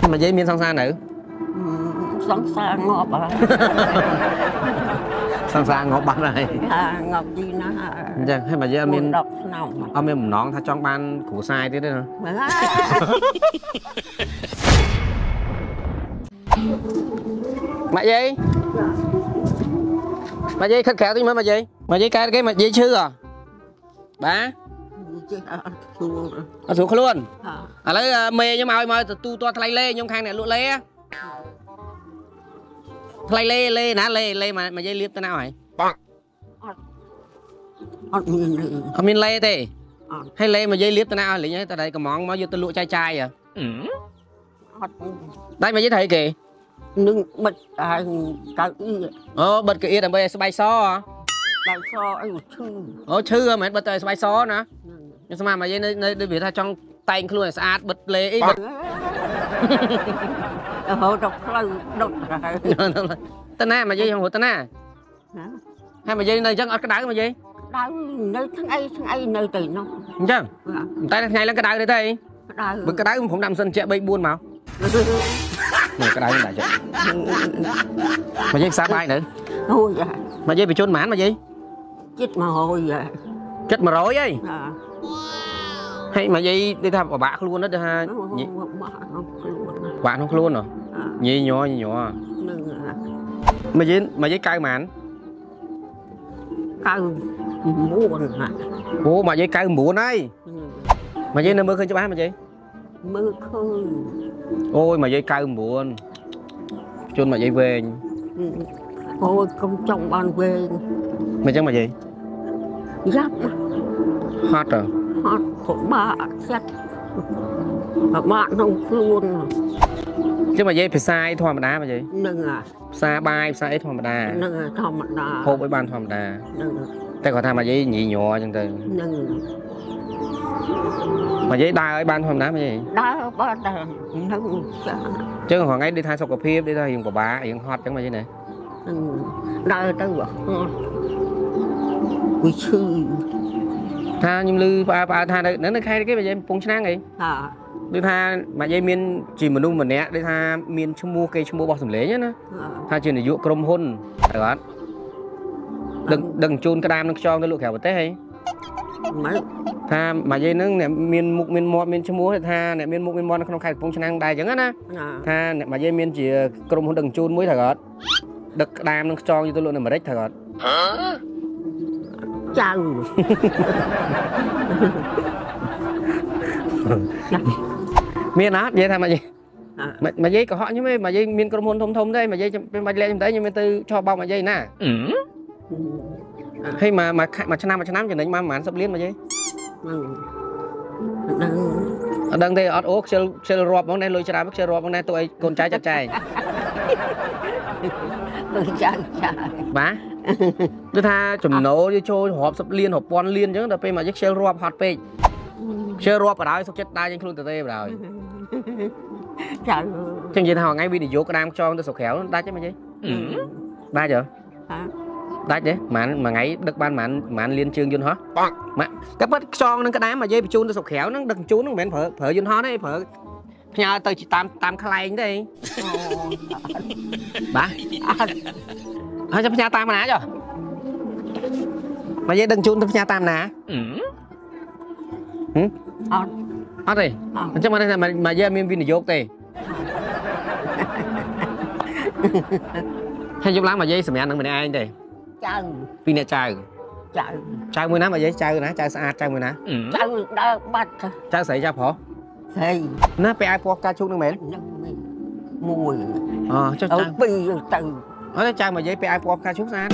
ហើយមកយាយមានសង្សារនៅសង្សារងាប់ហើយសង្សារងាប់បាត់ហើយថាងាប់យីណាស់ហើយអញ្ចឹងហើយមកយាយអត់មាន10ឆ្នាំហើ ចង់បានគ្រូសាយទៀតទេណាមើលម៉ាក់យាយម៉ាក់យាយខិតក្រៅតិចមើលម៉ាក់យាយម៉ាក់យាយកើតគេម៉ាក់យាយឈឺអ្ហ៎បាទចេះអត់ខ្លួនអត់ស្រួលខ្លួនហាឥឡូវអ่าមេខ្ញុំឲ្យមកទៅទូទាត់ថ្លៃលេខ្ញុំខាងអ្នកលក់លេហ៎ថ្លៃលេលេណាលេលេមកមកយាយលៀបទៅណាហើយអត់មានទេអត់មានលេទេអត់ហើយលេមកយាយលៀបទៅណាឲ្យលេងហើយតែដៃកំងមកយកទៅលក់ចាយចាយហ៎អត់ដៃមកយាយត្រូវគេនឹងបិទហើយកៅអ៊ីអូបិទកៅអៀតដើម្បីឲ្យស្បែកសហ៎ដៅសអីឈឺអូឈឺហ៎មិនមែនបិទទៅឲ្យស្បែកសណា ខ្ញុំស្មានមកយាយនៅនៅដូចវាថាចង់តែងខ្លួនឲ្យស្អាតបិទលេអីបិទរហូតដល់ផ្លូវដុតហើយទៅណាមកយាយហូតទៅណាណាហើយមកយាយនៅអញ្ចឹងអត់ក្តៅមកយាយដៅនៅថ្ងៃថ្ងៃនៅទៅនោះអញ្ចឹងបាទតែថ្ងៃឡើងក្តៅទេទេដៅបើក្តៅខ្ញុំដាំសិនជា3 4មកមកក្តៅដាក់ចិត្តមកយាយផ្សារបាយនៅអូយមកយាយបញ្ជូនប៉ុន្មានមកយាយចិត្តមកហយហើយចិត្ត100ហីអា ហើយមកយាយនិយាយថាពិបាកខ្លួនទៅថាញីបាក់ខ្លួនពិបាកក្នុងខ្លួនហ៎ញីញ័រញ័រនឹងមកយាយមកយាយកៅប៉ុន្មានកៅមួនណាអូមកយាយកៅ9ហើយមកយាយនៅមើលឃើញច្បាស់មកយាយមើលឃើញអូយមកយាយកៅ9ជូនមកយាយវែងអូយកុំចង់បានវែងមិនចឹងមកយាយយ៉ាប់ ហត់ហ៎អត់ពិបាកចិត្តពិបាកក្នុងខ្លួនចឹងមកយាយភាសាអីធម្មតាមកយាយនឹងអាភាសាបាយភាសាអីធម្មតានឹងធម្មតាហូបឲ្យបានធម្មតានឹងតែគាត់ថាមកយាយញីញ័រចឹងទៅនឹងមកយាយដើរឲ្យបានធម្មតាមកយាយដើរបានតែនឹងចាចឹងរហងៃដូចថាសុខភាពដូចថារៀងពិបាករៀងហត់ចឹងមកយាយណានឹងដើរទៅអត់វាឈឺ ថាខ្ញុំឮផ្អើផ្អើថានៅនៅនៅខេត្តគេមកយាយកំពង់ឆ្នាំងអីហាដូចថាមកយាយមានជាមនុស្សម្នាក់ដូចថាមានឈ្មោះគេឈ្មោះរបស់សម្លេងណាថាជានាយកក្រុមហ៊ុនហើយអត់ដឹងដឹងជូនក្តាមនឹងខ្យងទៅលក់ក្រៅប្រទេសហីមកថាមកយាយនឹងអ្នកមានមុខមានមាត់មានឈ្មោះថាអ្នកមានមុខមានមាត់នៅក្នុងខេត្តកំពង់ឆ្នាំងដែរចឹងណាណាថាអ្នកមកយាយមានជាក្រុមហ៊ុនដឹកជញ្ជូនមួយត្រូវអត់ដឹកក្តាមនឹងខ្យងយកទៅលក់នៅអាមេរិកត្រូវអត់ ចៅមានអត់និយាយថាមកយាយមកមកយាយកុហកខ្ញុំឯងមកយាយមានក្រុមហ៊ុនធំធំទេមកយាយពេលមកលែកខ្ញុំទៅខ្ញុំមានទៅឆោបបោកមកយាយណាហើយមកមកខែមួយឆ្នាំមួយឆ្នាំចំណេញមកប្រហែលសិបលានមកយាយនឹងអត់ដឹងទេអត់អូខ្ជិលខ្ជិលរាប់មកណែលុយច្រើនខ្ជិលរាប់មកណែទុកឲ្យកូនចៅចាត់ចែងនឹងចៅចៅបាទ គឺថាចំណូលវាចូលរាប់សិបលានរាប់ពាន់លានអញ្ចឹងដល់ពេលមកយាយខ្ជិលរាប់ហត់ពេកខ្ជិលរាប់បដ ாய் សុខចិត្តដើរចេញខ្លួនទៅទេបដ ாய் ចៅចឹងនិយាយថាថ្ងៃវិនិយោគក្តាមខ្យងទៅស្រុកក្រៅដាច់ទេមកយាយដាច់ហ៎ហាដាច់ទេម៉ានមួយថ្ងៃដឹកបានម៉ានម៉ានលៀនជើងយន្តហោះប៉កម៉ាក់តែប៉ិតខ្យងនឹងក្តាមមកយាយបញ្ជូនទៅស្រុកក្រៅហ្នឹងដឹកបញ្ជូនហ្នឹងមិនមែនប្រើប្រើយន្តហោះទេប្រើផ្ញើទៅតាមតាមខ្លែងទេបាទអត់ ហើយចាំផ្ញើតាមណាចុះមកយាយដឹកបញ្ជូនទៅផ្ញើតាមណាអត់អត់ទេអត់អញ្ចឹងមកថាមកយាយមានវិនិយោគទេហើយយប់ឡើងមកយាយសម្រាប់នឹងម្នាក់ឯងទេចៅពីរអ្នកចៅចៅចៅមួយណាមកយាយចៅណាចៅស្អាតចៅមួយណាចៅដើរបាត់ទៅចៅស្រីចៅប្រុសស្រីណាពេលឲ្យពណ៌កាជុកនឹងមែននឹងមួយអូចុះអើចៅពីរទៅ អត់ចៅមកយាយពេលឲ្យពណ៌កាជុកស្អាត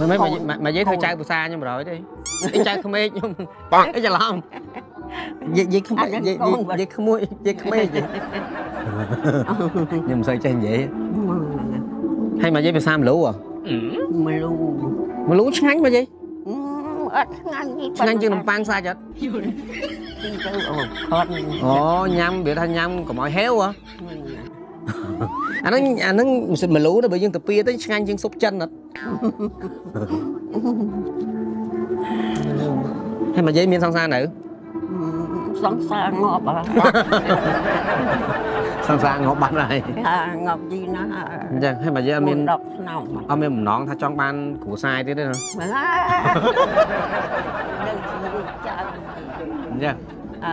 មិនមែនមកយាយធ្វើចៅភាសាខ្ញុំបរយទេអីចៅក្មេកខ្ញុំអីច្រឡំយាយយាយក្មេកយាយយាយក្មួយយាយក្មេកខ្ញុំមិនសូវចេះនិយាយហើយមកយាយភាសាមលូហ៎មលូមលូឆ្ងាញ់មកយាយអត់ឆ្ងាញ់ឆ្ងាញ់ជាងនំប៉័ងសាច់អត់ទីទៅអូខត់អូញ៉ាំវាថាញ៉ាំកុំឲ្យហេវហ៎ អាហ្នឹងអាហ្នឹងមលូទៅបើយើងទៅពៀទៅឆ្ងាញ់ជាងស៊ុបចិនអត់ហើយមកយាយមានសង្សារនៅមសង្សារងាប់អើសង្សារងាប់បាត់ហើយហាងាប់យីណាស់អញ្ចឹងហើយមកយើងអត់មាន10ឆ្នាំអត់មានបំណងថាចង់បានគ្រូសាយទៀតទេណាមើលនៅជីចាអញ្ចឹងអើ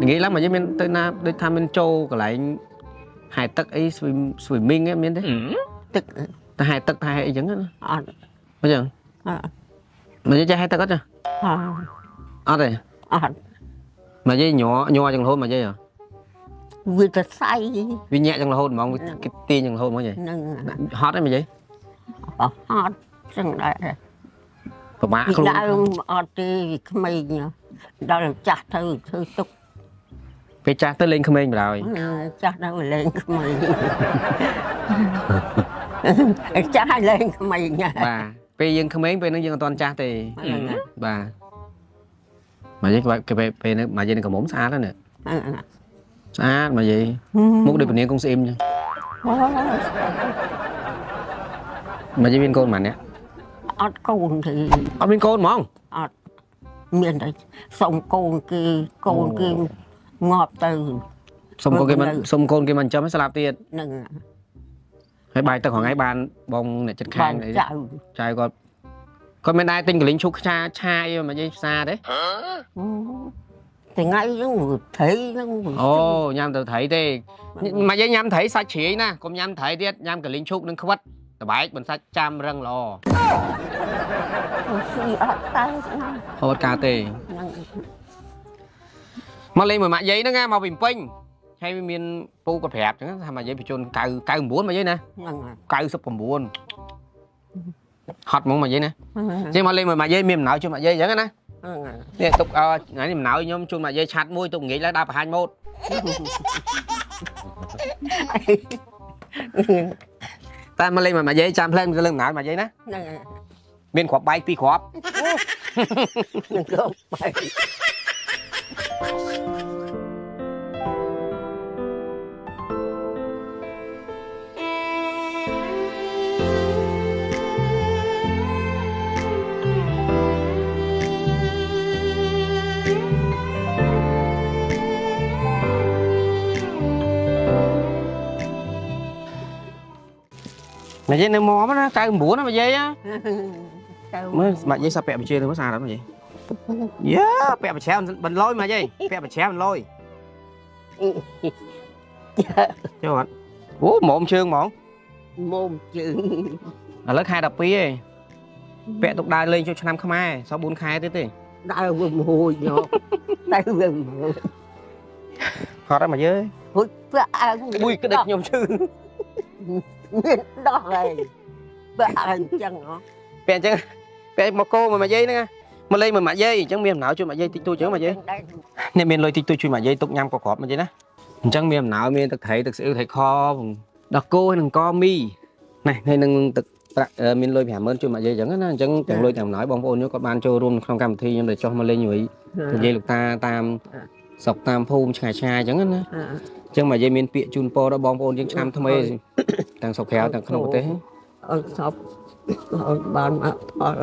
និយាយឡើងមកយើងមានទៅណាដូចថាមានចូលកន្លែង ហែទឹកអី swim swimming ឯងមានទេទឹកតែហែទឹកតែហែអីចឹងណាអត់អញ្ចឹងអើមកយើងចេះហែទឹកអត់ចាអអត់ទេអត់មកយើងញ័រញ័រចឹងរហូតមកយើងហ៎វាទៅសៃវាញាក់ចឹងរហូតហ្មងវាគេទាញចឹងរហូតហ្មងយាយនឹងហត់ទេមកយាយអត់ចឹងដែរពិបាកពីខ្លួនដើមអត់ទេវាក្មេងដល់ចាស់ទៅធ្វើទុក ពេលចាស់ទៅលេងក្មេងបណ្ដោយចាស់ដល់លេងក្មេងចាស់ឲ្យលេងក្មេងណាបាទពេលយើងក្មេងពេលហ្នឹងយើងអត់ទាន់ចាស់ទេហ្នឹងហើយបាទមកយាយគេពេលពេលហ្នឹងមកយាយនឹងកំមុំស្អាតហើយណាស្អាតមកយាយមុខដូចពនាងកងស្អ៊ីមចឹងមកយាយមានកូនប៉ុន្មាននាក់អត់កូនទេអត់មានកូនហ្មងអត់មានតែសុំកូនគេកូនគេ ងាប់ទៅសុំកូនគេមិននៅសុំកូនគេមិនចាំស្លាប់ទៀតនឹងហើយបាយទឹករហងៃបានបងអ្នកចិត្តខាបាងនអីចៅចៅគាត់គាត់មិនដែរទិញកលីងឈូកឆាឆាអីមកយាយផ្សារទេថ្ងៃហ្នឹងត្រីហ្នឹងអូញ៉ាំទៅត្រីទេមកយាយញ៉ាំត្រីសាច់ជ្រាយណាកុំញ៉ាំត្រីទៀតញ៉ាំកលីងឈូកនឹងខ្វិតតបែកបន្សាច់ចាំរឹងល្អស៊ីអត់តែណាហូតកាទេហ្នឹង មកលេងមួយម៉ាក់យាយហ្នឹងណាមកពីពេញហើយវាមានពូគាត់ប្រាប់ចឹងថាម៉ាក់យាយបញ្ជូន9 99មកយាយណាហ្នឹង99ហត់ហ្មងមកយាយណាចឹងមកលេងមួយម៉ាក់យាយមានអំណោយជូនម៉ាក់យាយចឹងណាហ្នឹងនេះទុកឲ្យថ្ងៃនេះអំណោយខ្ញុំជូនម៉ាក់យាយឆាត់មួយទុកងាកឡើងដល់បង្ហាញម៉ូតតែមកលេងមួយម៉ាក់យាយចាំផ្លែទៅលើអំណោយម៉ាក់យាយណាហ្នឹងមានគ្រាប់បែកពីរគ្រាប់នឹងក៏បែម៉ាក់យា យនៅមមណា99ណាម៉ាក់យាយណាទៅមើលម៉ាក់យាយសាប់ពាក់ប ញ្ជាទៅមើលស្អាតអត់ម៉ាក់យាយយ៉ាពាក់បញ្ចាំបន្លយម៉ាក់យាយពាក់បញ្ចាំបន្លយចូលអត់អូហ្មងជើងហ្មងមុំជើងឥឡូវខែ12ឯងពាក់ទុកដើរលេងចូលឆ្នាំខ្មែរសល់4ខែទៀតទេដើរវាមួយយកទៅវាមួយហត់ហើយមកយើហុចប្រាក់អើងមួយក្តិចខ្ញុំជឿនមានដោះហើយប្រាក់អើងចឹងហ៎ពាក់អញ្ចឹងពាក់មកគោមកមកយាយហ្នឹង មកលេងមកមកយាយអញ្ចឹងមានអំណោយជួយមកយាយតិចតួចអញ្ចឹងមកយាយនេះមានលុយតិចតួចជួយមកយាយទុកញ៉ាំក៏ក្របមកយាយណាអញ្ចឹងមានអំណោយមានទឹកត្រីទឹកស្អ៊ឺត្រីខដល់គោហើយនឹងកមីនេះហើយនឹងទឹកប្រាក់អឺមានលុយ50000ជួយមកយាយអញ្ចឹងណាអញ្ចឹងទាំងលុយទាំងអំណោយបងប្អូនខ្ញុំគាត់បានចូលរួមក្នុងកម្មវិធីខ្ញុំដែលចុះមកលេងជាមួយនិយាយលោកតាតាមស្រុកតាមភូមិឆ្ងាយឆ្ងាយអញ្ចឹងណាអញ្ចឹងមកយាយមានពាក្យជូនពរដល់បងប្អូនយើងឆ្នាំថ្មីទាំងស្រុកក្រៅទាំងក្នុងប្រទេសអត់សព អត់បានមកផល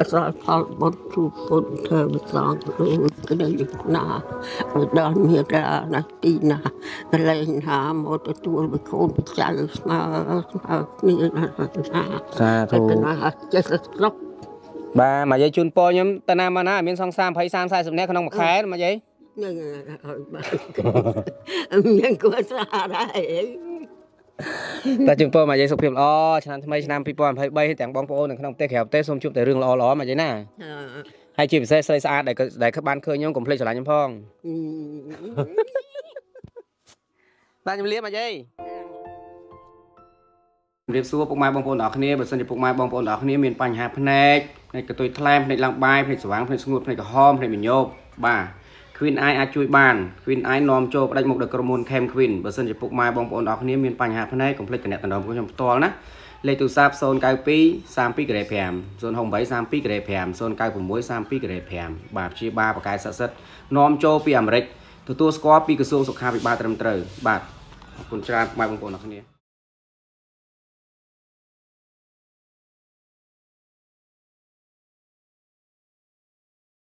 អសល់ផលបុត្រជួបពុទ្ធធ្វើវិសងគ្រូក្តីណាដល់មានតែណាទីណាកលែងណាមកទទួលវិខូនបច្ច័យស្មើស្មើគ្នាណាណាសាធុតែណាចេះស្រុកបាទមកយាយជូនពរខ្ញុំតាណាមកណាមានសង្សារ20 30 40នាក់ក្នុងមួយខែមកយាយនឹងឲ្យបានមានគួរស្អាតហើយ តែជូនពរមកយាយសុខភាពល្អឆ្នាំថ្មីឆ្នាំ2023ទាំងបងប្អូននៅក្នុងប្រទេសក្រៅប្រទេសសូមជួបតែរឿងល្អល្អមកយាយណាហើយជាពិសេសស្រីស្អាតដែលដែលបានឃើញខ្ញុំកុំភ្លេចស្រឡាញ់ខ្ញុំផងបាទជំរាបមកយាយជំរាបសួរពុកម៉ែបងប្អូនទាំងអស់គ្នាបើសិនជាពុកម៉ែបងប្អូនទាំងអស់គ្នាមានបញ្ហាភ្នែកភ្នែកកតុយថ្លែមភ្នែកឡើងបាយភ្នែកស្វាងភ្នែកស្ងួតភ្នែកក្រហមភ្នែកមញោបបាទ Queen Eye អាចជួយបាន Queen Eye នាំចូលផ្ដាច់មុខដល់ក្រុមហ៊ុន Chem Queen បើសិនជាពុកម៉ែបងប្អូនទាំងអស់គ្នាមានបញ្ហាភ្នែកកុំភ្លេចតំណែងរបស់ខ្ញុំផ្ទាល់ណាលេខទូរស័ព្ទ092 32ក្រេ5 068 32ក្រេ5 096 32ក្រេ5បាទព្យាបាលបកាយស័ក្តិសិទ្ធនាំចូលពីអាមេរិកទទួលស្គាល់ពីក្រសួងសុខាភិបាលត្រឹមត្រូវបាទអរគុណច្រើនពុកម៉ែបងប្អូនទាំងអស់គ្នា